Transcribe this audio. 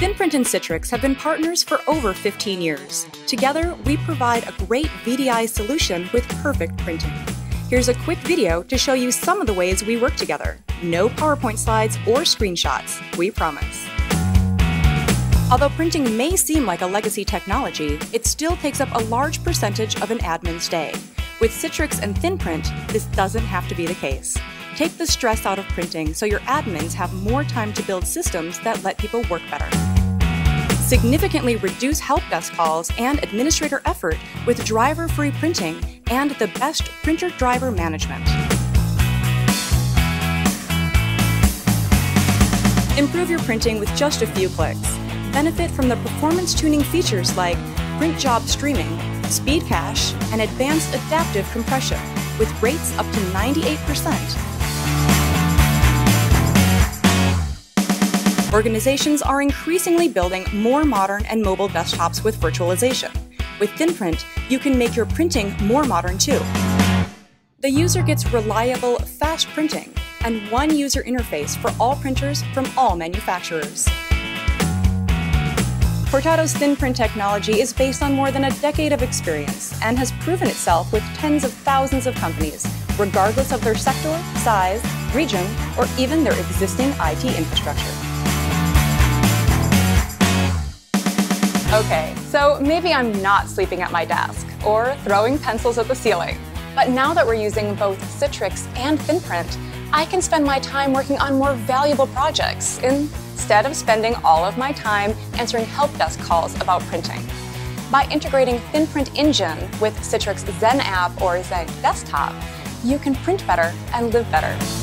ThinPrint and Citrix have been partners for over 15 years. Together, we provide a great VDI solution with perfect printing. Here's a quick video to show you some of the ways we work together. No PowerPoint slides or screenshots, we promise. Although printing may seem like a legacy technology, it still takes up a large percentage of an admin's day. With Citrix and ThinPrint, this doesn't have to be the case. Take the stress out of printing so your admins have more time to build systems that let people work better. Significantly reduce help desk calls and administrator effort with driver free printing and the best printer driver management. Improve your printing with just a few clicks. Benefit from the performance tuning features like print job streaming, speed cache, and advanced adaptive compression with rates up to 98%. Organizations are increasingly building more modern and mobile desktops with virtualization. With ThinPrint, you can make your printing more modern too. The user gets reliable, fast printing and one user interface for all printers from all manufacturers. Cortado's ThinPrint technology is based on more than a decade of experience and has proven itself with tens of thousands of companies, regardless of their sector, size, region, or even their existing IT infrastructure. Okay, so maybe I'm not sleeping at my desk or throwing pencils at the ceiling. But now that we're using both Citrix and ThinPrint, I can spend my time working on more valuable projects instead of spending all of my time answering help desk calls about printing. By integrating ThinPrint Engine with Citrix XenApp or Zen Desktop, you can print better and live better.